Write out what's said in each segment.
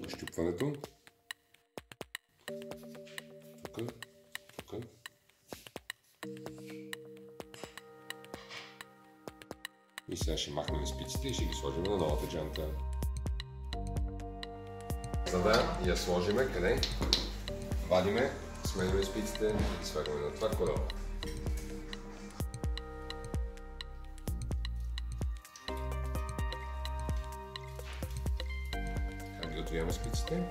Нащупването. Тук. Тук. И сега ще махнем спиците и ще ги сложим на новата джанта. За да я сложиме къде? Вадиме, сменяме спиците и слагаме на това колело. Как ги отвиваме спиците?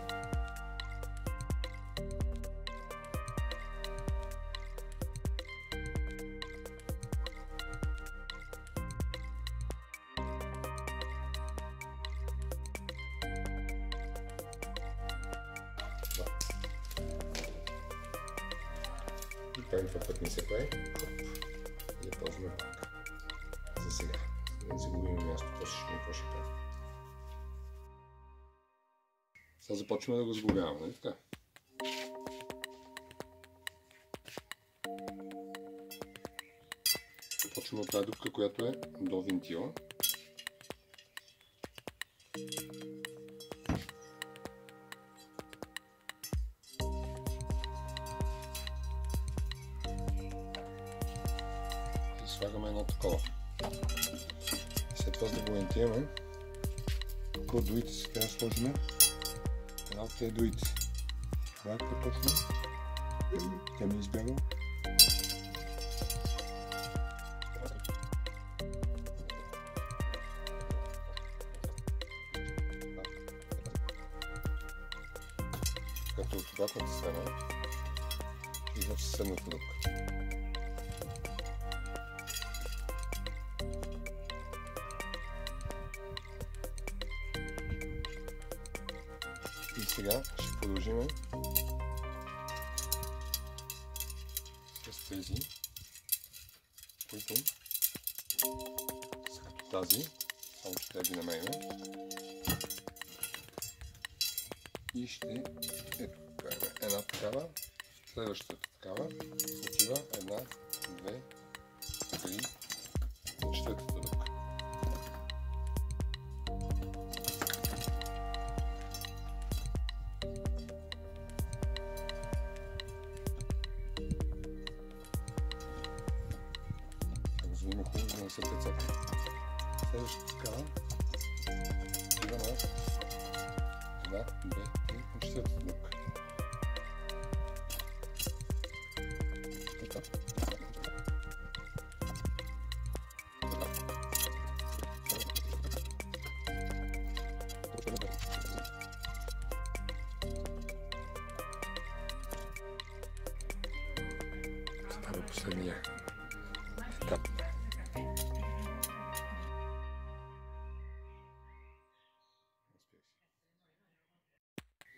И правим това път не се прави. Хоп. И я ползваме пак. За сега. Да не загубим място, после ще какво ще правим. Сега започваме да го сглобяваме, нали така? Започваме от тази дупка, която е до вентила. и слагаме едно такова. След това за да го ориентираме, тук от да сложим една от тези дуите. Това е какво точно? Тя ми е избягала. Като от обратната страна и в съседната дупка. И сега ще продължим с тези, които са като тази, само че трябва ги намерим. И ще ето, правим една такава, следващата такава, отива една, две, три, się cycek. Ciężka. Dwa, dwa, dwie, i czterdzieści. Mamy poprzednie etapy.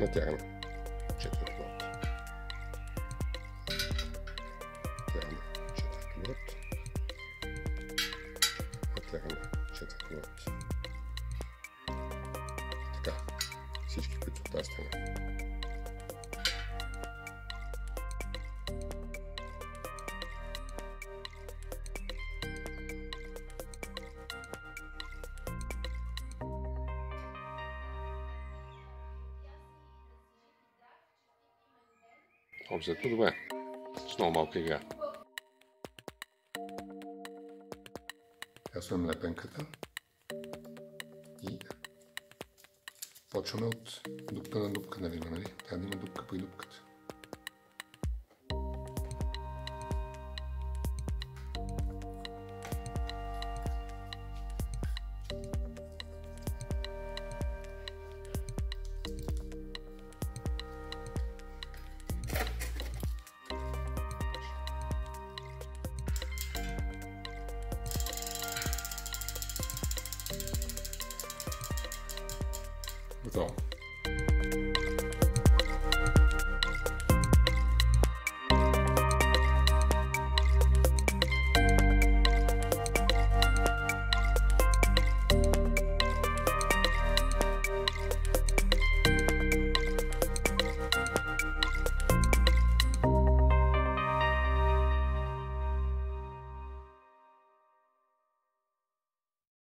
Натягаме четвърт лот. Натягаме четвърт лот. Натягаме четвърт лот. Така, всички, които тази страна. Обзето добре. С много малка игра. Сме лепенката. И почваме от дупка на дупка, нали, нали? Трябва да има дупка при дупката. perdón.